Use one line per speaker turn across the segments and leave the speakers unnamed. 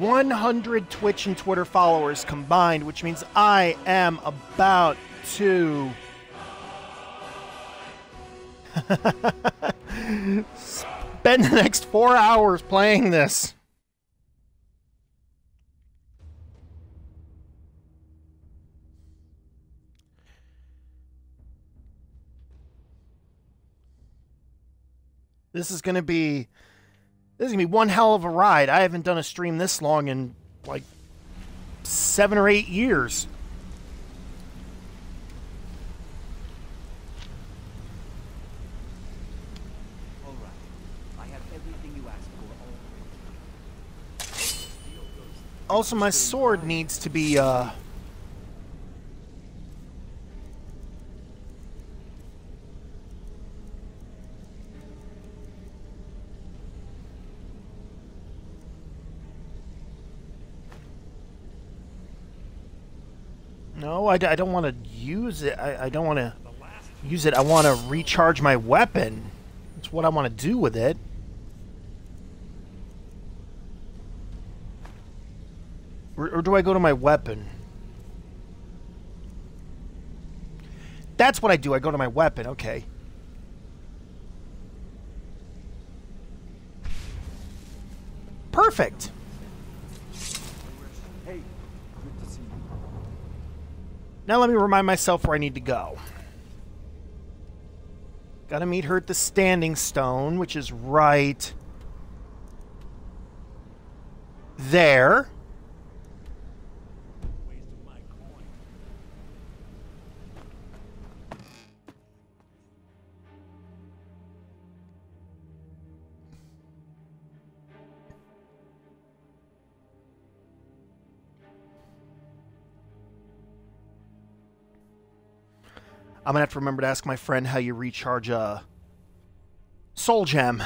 100 Twitch and Twitter followers combined, which means I am about to spend the next four hours playing this. This is going to be this is going to be one hell of a ride. I haven't done a stream this long in like 7 or 8 years.
All right. I have everything you asked for.
Also, my sword needs to be, uh... No, I don't want to use it. I, I don't want to use it. I want to recharge my weapon. That's what I want to do with it. Or, or do I go to my weapon? That's what I do. I go to my weapon. Okay. Perfect.
Hey, good to see you.
Now let me remind myself where I need to go. Gotta meet her at the Standing Stone, which is right there. I'm gonna have to remember to ask my friend how you recharge a soul gem.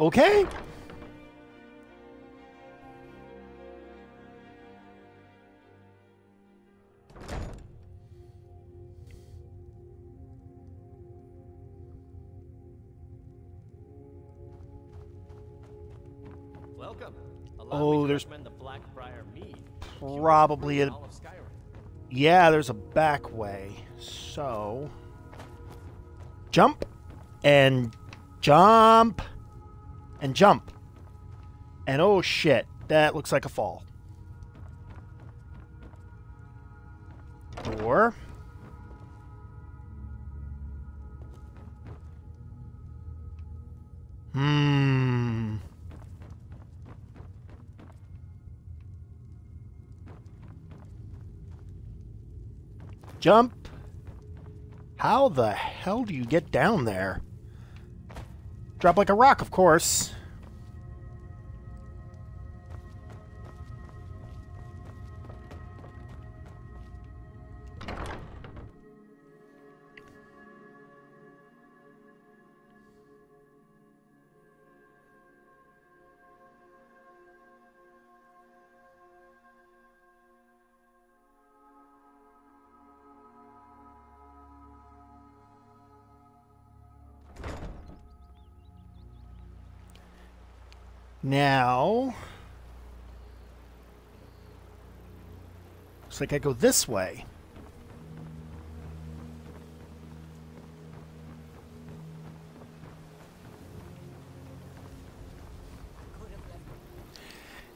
Okay.
Welcome. Allow
Oh, there's
the.
Probably a
All of Skyrim.
Yeah, there's a back way. So jump and jump and jump. And oh shit, that looks like a fall. Door. Hmm. Jump. How the hell do you get down there? Drop like a rock, of course. Now... Looks like I go this way.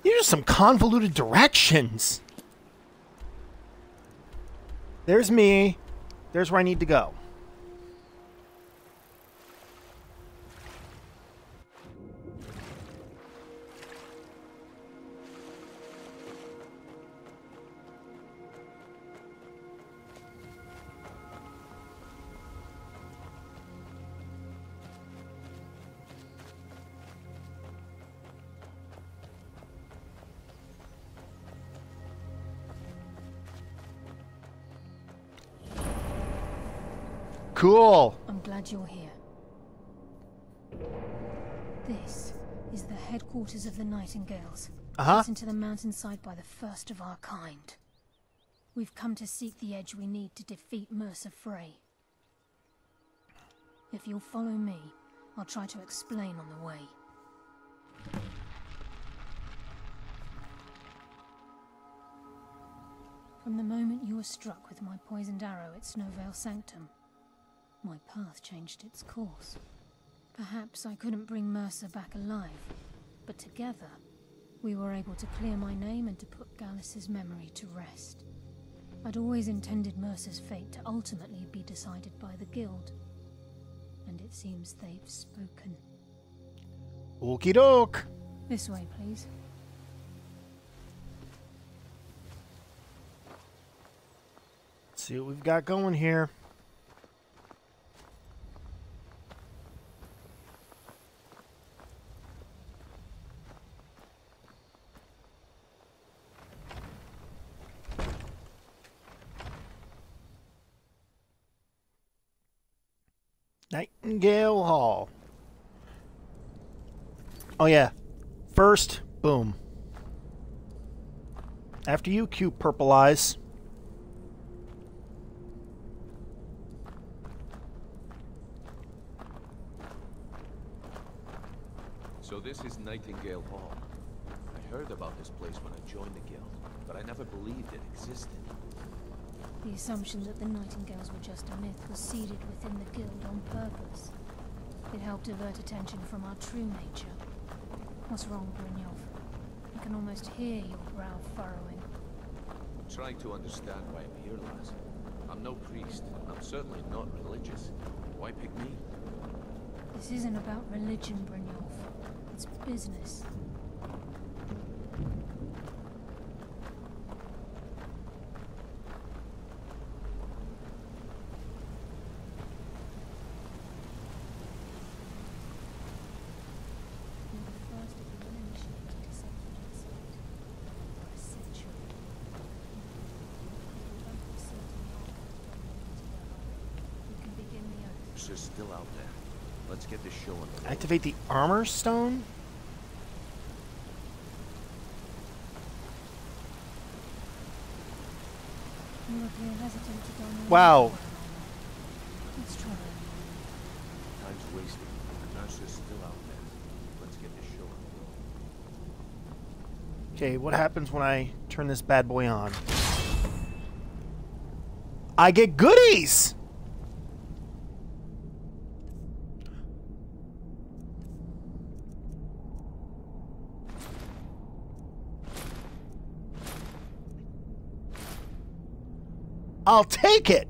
These are some convoluted directions. There's me. There's where I need to go. Cool.
I'm glad you're here. This is the headquarters of the Nightingales.
Uh huh.
It's into the mountainside by the first of our kind. We've come to seek the edge we need to defeat Mercer Frey. If you'll follow me, I'll try to explain on the way. From the moment you were struck with my poisoned arrow at Snow Veil Sanctum, my path changed its course. Perhaps I couldn't bring Mercer back alive, but together we were able to clear my name and to put Gallus's memory to rest. I'd always intended Mercer's fate to ultimately be decided by the Guild, and it seems they've spoken.
Okie doke.
This way, please.
Let's see what we've got going here. Nightingale Hall. Oh yeah. First, boom. After you, cute purple eyes.
So this is Nightingale Hall. I heard about this place when I joined the guild, but I never believed it existed.
The assumption that the Nightingales were just a myth was seeded within the Guild on purpose. It helped divert attention from our true nature. What's wrong, Brynjolf? I can almost hear your brow furrowing.
I'm trying to understand why I'm here, lass. I'm no priest. I'm certainly not religious. Why pick me?
This isn't about religion, Brynjolf. It's business. You're the first of the uninitiated to set foot inside. For a century. Don't be certain you're going to go home. We can begin the
still out there. Let's get this show on the road.
Activate the armor stone?
You appear hesitant to go more
Wow.
than Let's.
Time's wasting. The nurse is still out there. Let's get this show on the road.
Okay, what happens when I turn this bad boy on? I get goodies! I'll take it!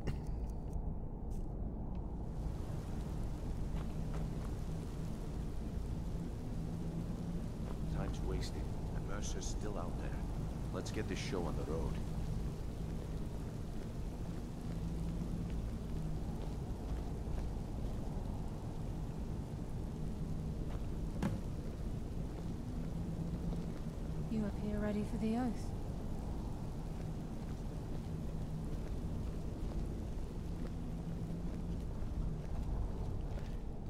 Time's wasting. And Mercer's still out there. Let's get this show on the road.
You appear ready for the oath.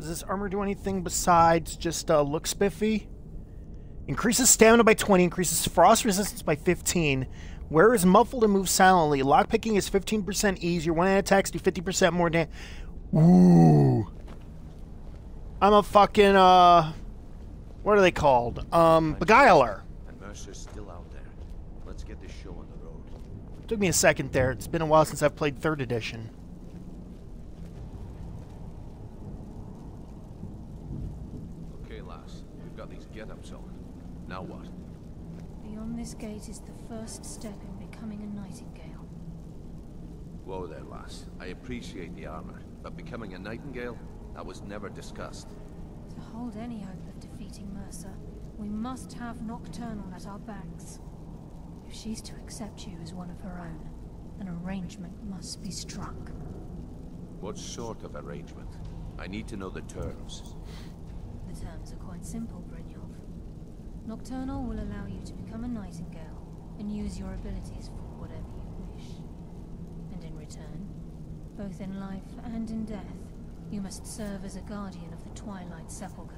Does this armor do anything besides just uh, look spiffy? Increases stamina by 20, increases frost resistance by 15. Wear is muffled and moves silently. Lockpicking is 15% easier. One-hand attacks do 50% more damage. Ooh. I'm a fucking, uh... What are they called? Um, Beguiler.
And Mercer's still out there. Let's get this show on the road.
Took me a second there. It's been a while since I've played 3rd edition.
Okay, lass. We've got these get-ups on. Now what?
Beyond this gate is the first step in becoming a nightingale.
Whoa there, lass. I appreciate the armor, but becoming a nightingale? That was never discussed.
To hold any hope of defeating Mercer, we must have Nocturnal at our backs. If she's to accept you as one of her own, an arrangement must be struck.
What sort of arrangement? I need to know the terms.
The terms are quite simple. Nocturnal will allow you to become a nightingale and use your abilities for whatever you wish. And in return, Both in life and in death, you must serve as a guardian of the Twilight Sepulchre.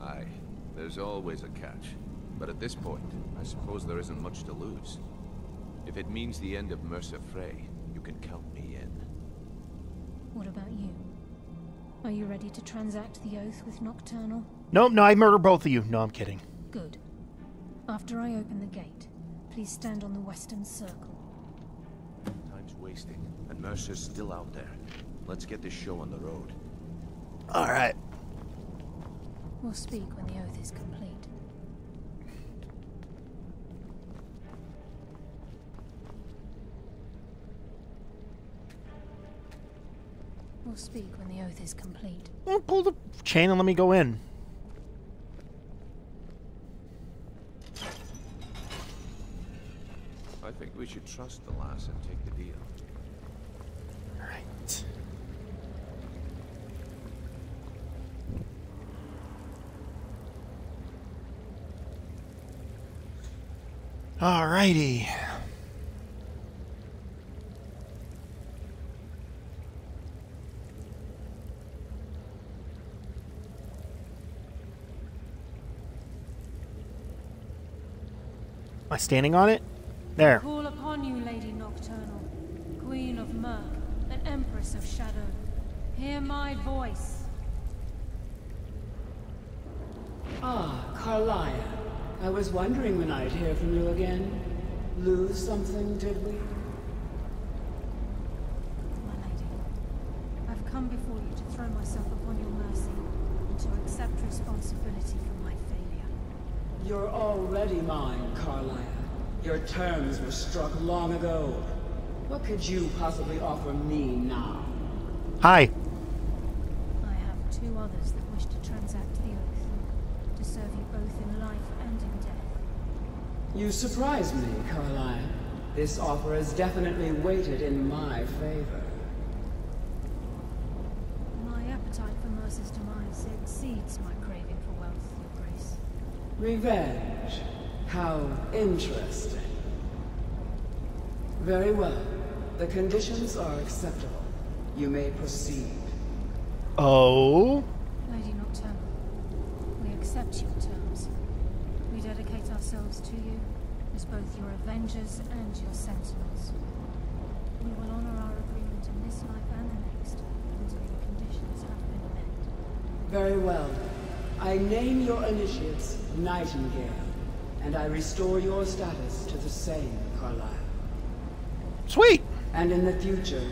Aye, there's always a catch. But at this point, I suppose there isn't much to lose. If it means the end of Mercer Frey, you can count me in.
What about you? Are you ready to transact the oath with Nocturnal?
Nope, no, I murder both of you. No, I'm kidding.
Good. After I open the gate, please stand on the western circle.
Time's wasting, and Mercer's still out there. Let's get this show on the road.
All right.
We'll speak when the oath is complete. We'll speak when the oath is complete.
Well, pull the chain and let me go in.
I think we should trust the lass and take the deal.
All right. All righty. Am I standing on it? There.
Call upon you, Lady Nocturnal, Queen of Murk, and Empress of Shadow. Hear my voice.
Ah, Karliah. I was wondering when I'd hear from you again. Lose something, did we?
My lady, I've come before you to throw myself upon your mercy and to accept responsibility for my failure.
You're already mine, Karliah. Your terms were struck long ago. What could you possibly offer me now?
Hi.
Others that wish to transact the oath, to serve you both in life and in death.
You surprise me, Karliah. This offer is definitely weighted in my favor.
My appetite for Mercer's demise exceeds my craving for wealth, Your Grace.
Revenge. How interesting. Very well. The conditions are acceptable. You may proceed.
Oh.
Lady Nocturne, we accept your terms. We dedicate ourselves to you as both your avengers and your sentinels. We will honor our agreement in this life and the next until your conditions have been met.
Very well. I name your initiates Nightingale, and I restore your status to the same, Karliah.
Sweet.
And in the future,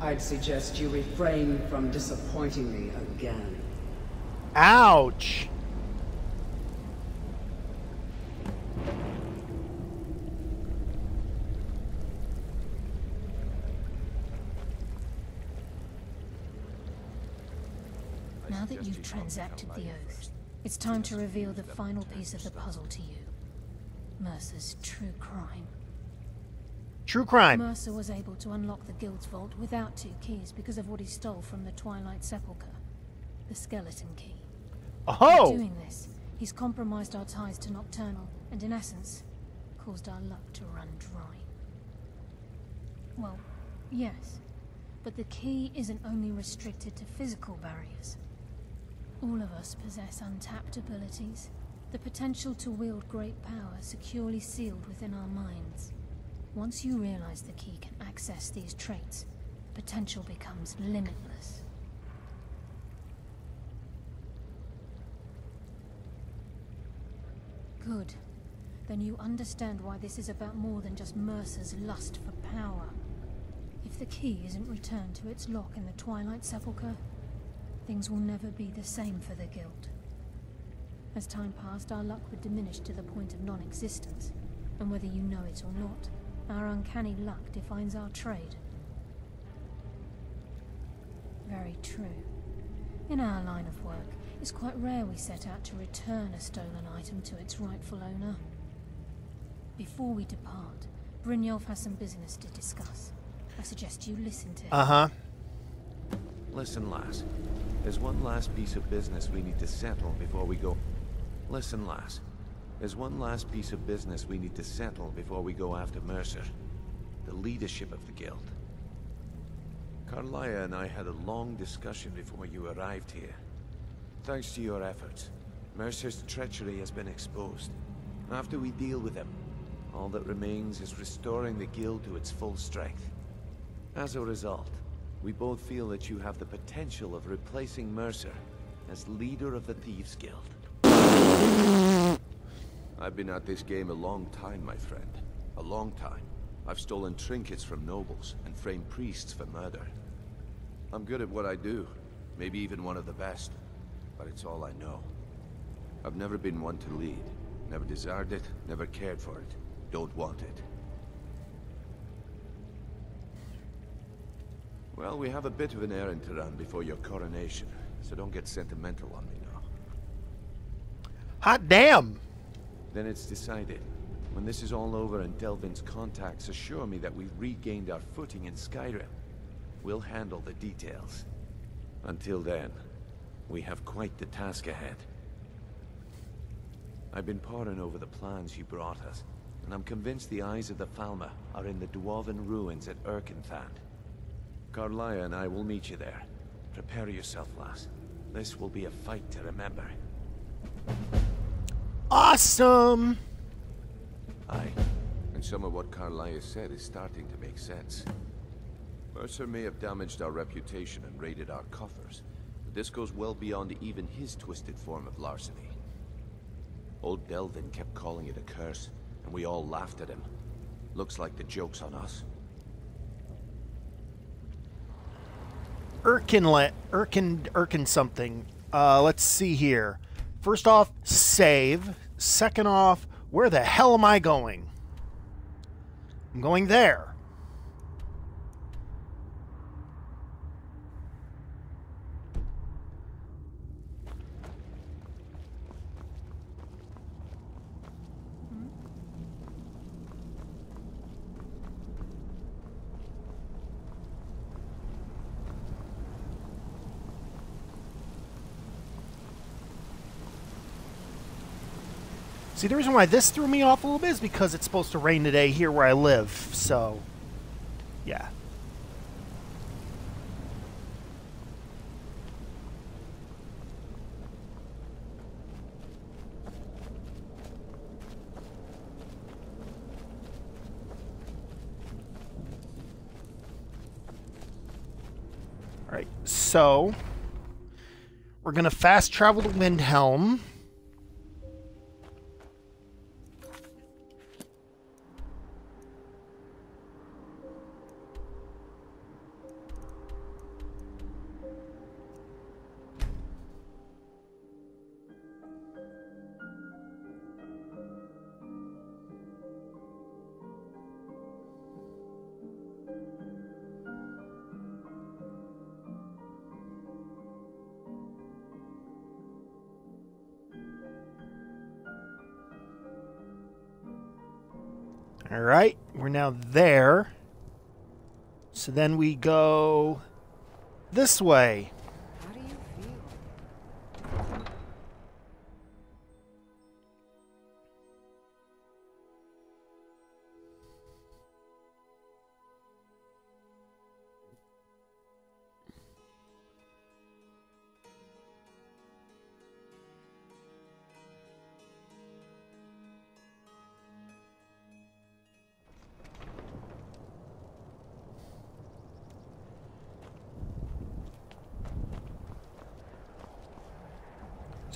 I'd suggest you refrain from disappointing me again.
Ouch.
Now that you've
you talk to
transacted the oath, it's time to reveal the final piece of the puzzle to you. Mercer's true crime.
True crime.
Mercer was able to unlock the guild's vault without two keys because of what he stole from the Twilight Sepulchre. The skeleton key.
Oh!
By doing this, he's compromised our ties to Nocturnal, and in essence, caused our luck to run dry. Well, yes, but the key isn't only restricted to physical barriers. All of us possess untapped abilities, the potential to wield great power securely sealed within our minds. Once you realize the key can access these traits, potential becomes limitless. Good. Then you understand why this is about more than just Mercer's lust for power. If the key isn't returned to its lock in the Twilight Sepulchre, things will never be the same for the Guild. As time passed, our luck would diminish to the point of non-existence, and whether you know it or not, our uncanny luck defines our trade. Very true. In our line of work, it's quite rare we set out to return a stolen item to its rightful owner. Before we depart, Brynjolf has some business to discuss. I suggest you listen to him.
Uh huh.
Listen, lass. There's one last piece of business we need to settle before we go. Listen, lass. There's one last piece of business we need to settle before we go after Mercer. The leadership of the guild. Karliah and I had a long discussion before you arrived here. Thanks to your efforts, Mercer's treachery has been exposed. After we deal with him, all that remains is restoring the guild to its full strength. As a result, we both feel that you have the potential of replacing Mercer as leader of the Thieves Guild. I've been at this game a long time, my friend. A long time. I've stolen trinkets from nobles and framed priests for murder. I'm good at what I do, maybe even one of the best, but it's all I know. I've never been one to lead, never desired it, never cared for it, don't want it. Well, we have a bit of an errand to run before your coronation, so don't get sentimental on me now.
Hot damn!
Then it's decided. When this is all over and Delvin's contacts assure me that we've regained our footing in Skyrim, we'll handle the details. Until then, we have quite the task ahead. I've been poring over the plans you brought us, and I'm convinced the eyes of the Falmer are in the Dwarven ruins at Irkngthand. Karliah and I will meet you there. Prepare yourself, lass. This will be a fight to remember.
Awesome!
Aye. And some of what Karliah said is starting to make sense. Mercer may have damaged our reputation and raided our coffers, but this goes well beyond even his twisted form of larceny. Old Delvin kept calling it a curse, and we all laughed at him. Looks like the joke's on us.
Erkin, Erkin, Erkin something. Uh, let's see here. First off, save. Second off, where the hell am I going? I'm going there. See, the reason why this threw me off a little bit is because it's supposed to rain today here where I live. So, yeah. All right, so we're going to fast travel to Windhelm. Then we go this way.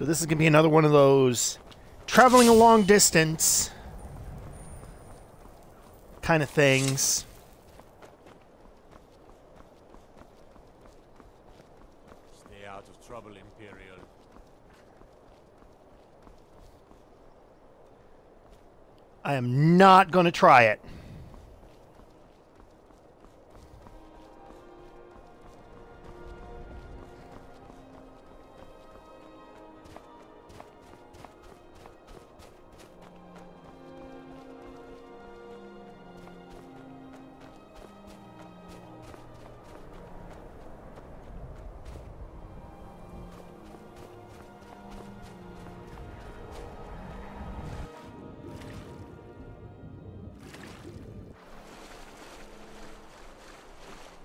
So this is going to be another one of those traveling a long distance kind of things.
Stay out of trouble, Imperial.
I am not going to try it.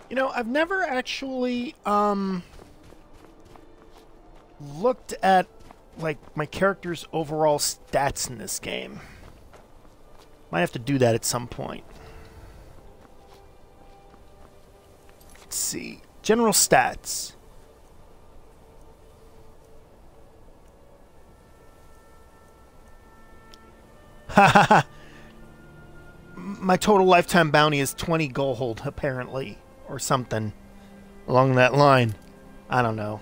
You know, I've never actually um looked at like my character's overall stats in this game. Might have to do that at some point. Let's see. General stats. My total lifetime bounty is 20 gold, apparently, or something along that line. I don't know.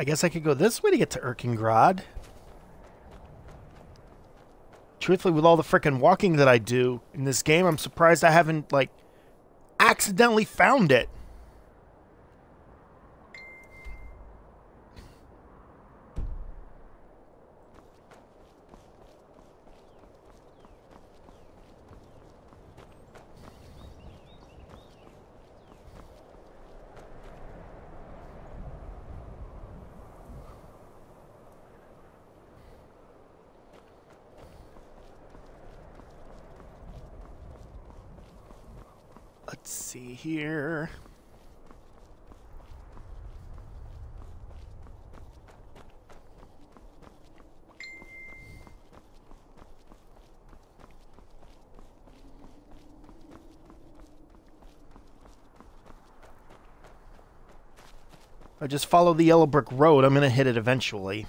I guess I could go this way to get to Erkengrad. Truthfully, with all the frickin' walking that I do in this game, I'm surprised I haven't, like, accidentally found it. Let's see here. I just follow the yellow brick road. I'm going to hit it eventually.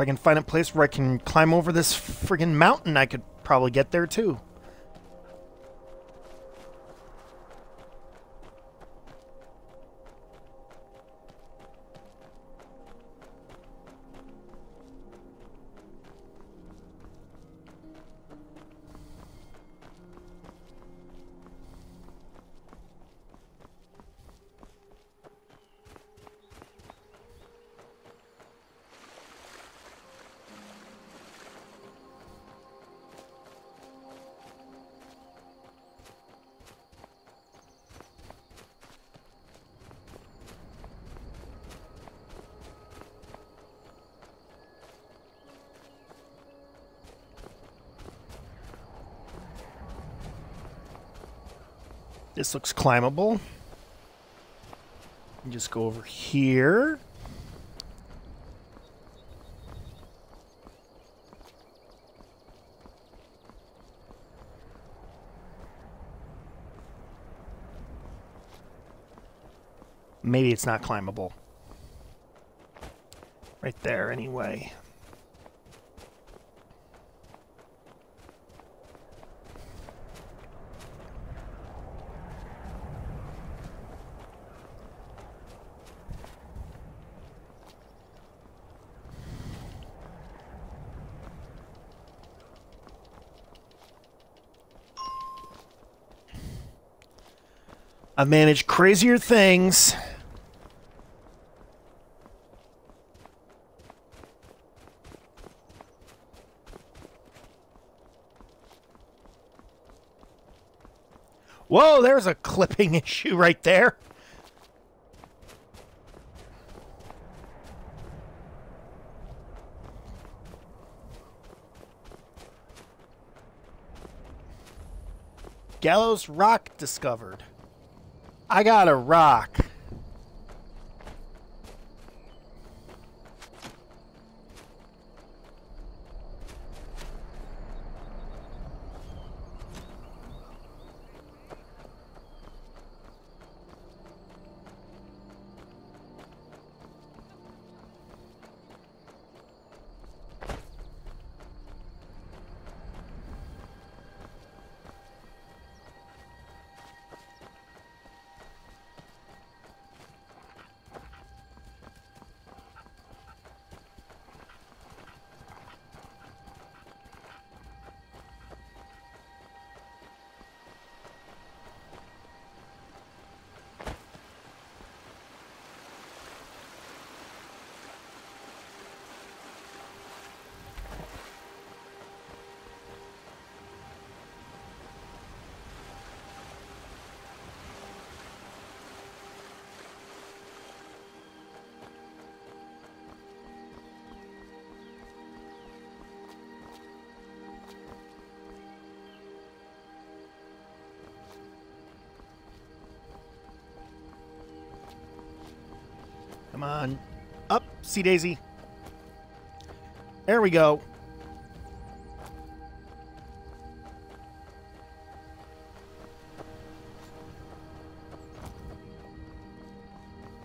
If I can find a place where I can climb over this friggin' mountain, I could probably get there too. This looks climbable. Just go over here. Maybe it's not climbable. Right there, anyway. I've managed crazier things. Whoa, there's a clipping issue right there. Gallows Rock discovered. I got a rock. Come on. Up, Sea Daisy. There we go.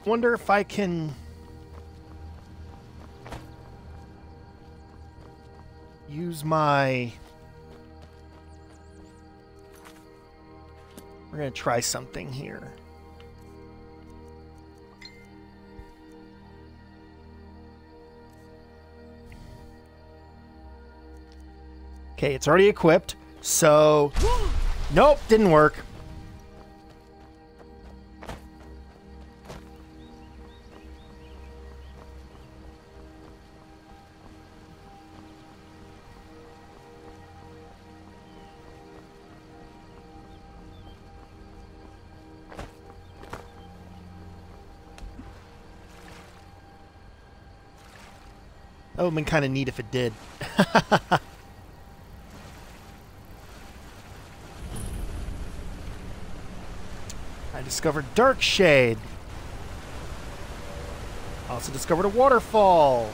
Wonder if I can use my We're going to try something here. Okay, it's already equipped. So, nope, didn't work. That would have been kind of neat if it did. discovered Darkshade. Also discovered a waterfall.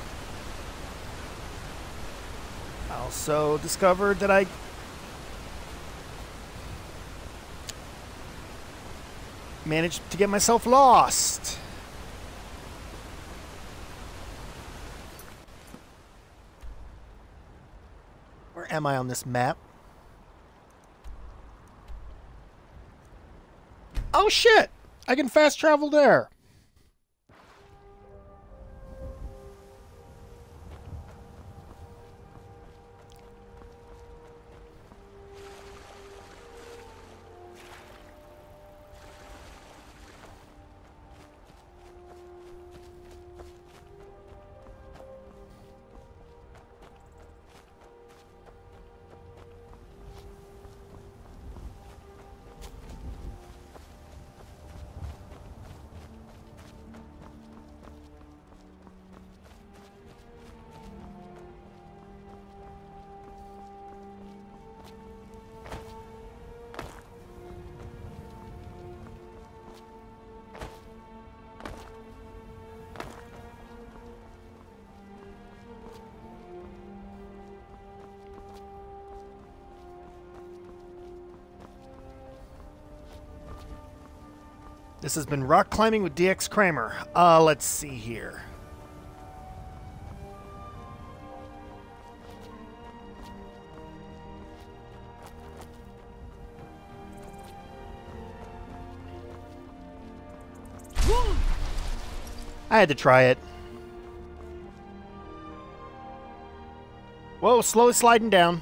Also discovered that I managed to get myself lost. Where am I on this map? Oh shit! I can fast travel there. This has been Rock Climbing with DX Kramer. Uh, let's see here. I had to try it. Whoa, slowly sliding down.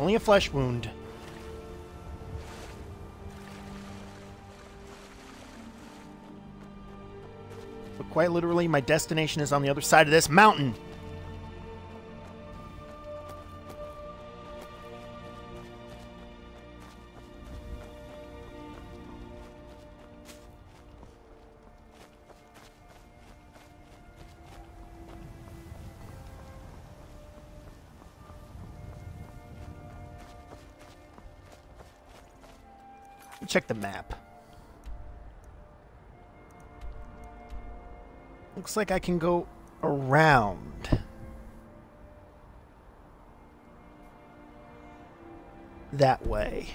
Only a flesh wound. But quite literally, my destination is on the other side of this mountain. Check the map. Looks like I can go around. That way.